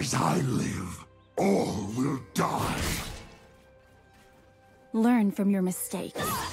As I live, all will die. Learn from your mistakes.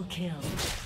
Double kill.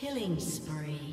Killing spree.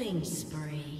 Killing spree.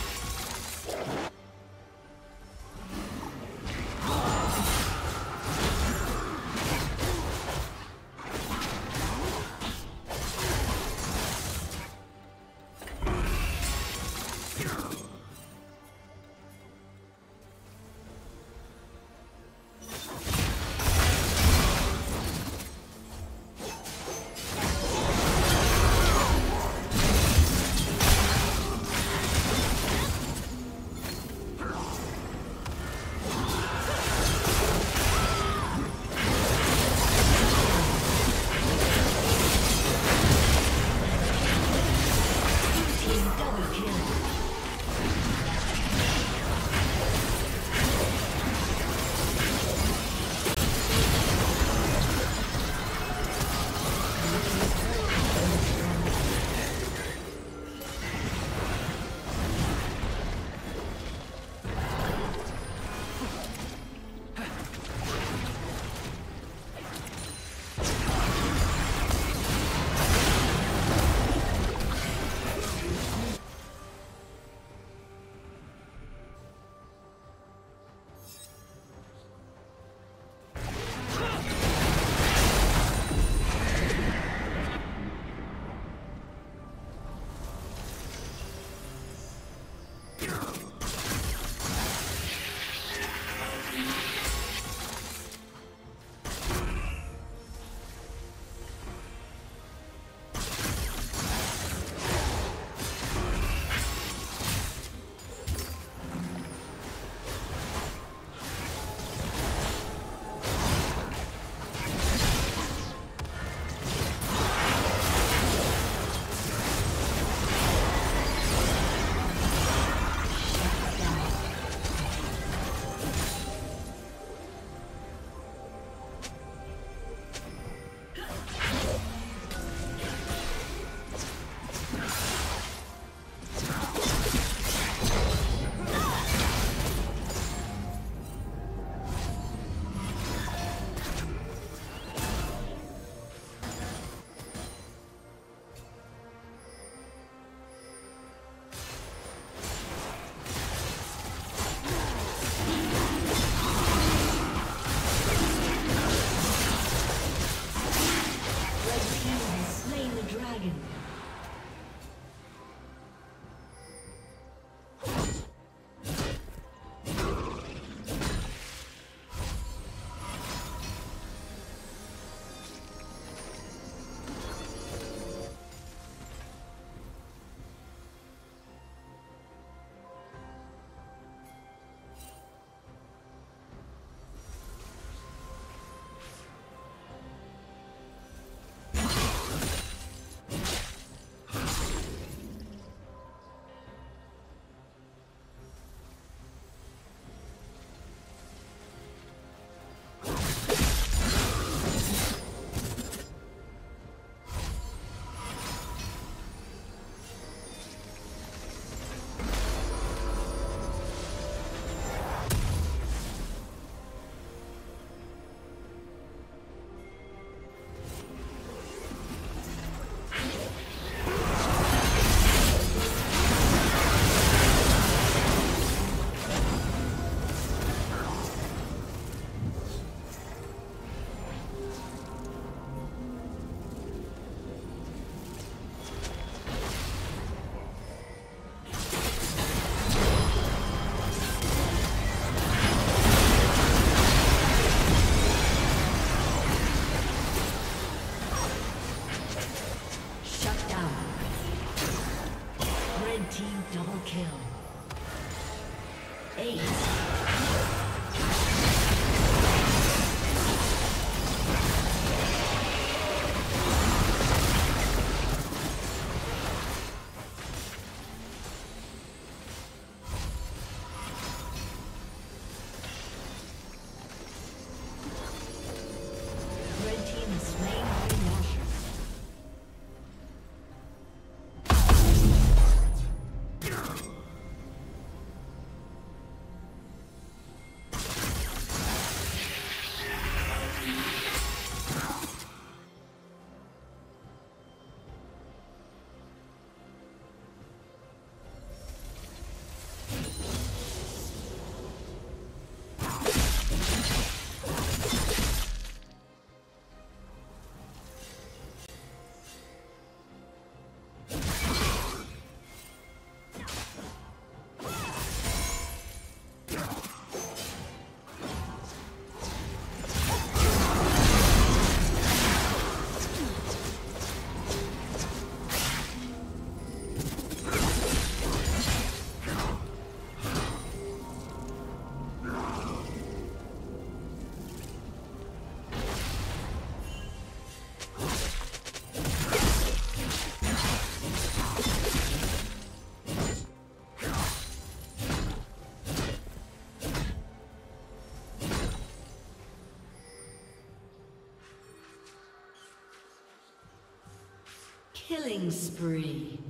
Killing spree.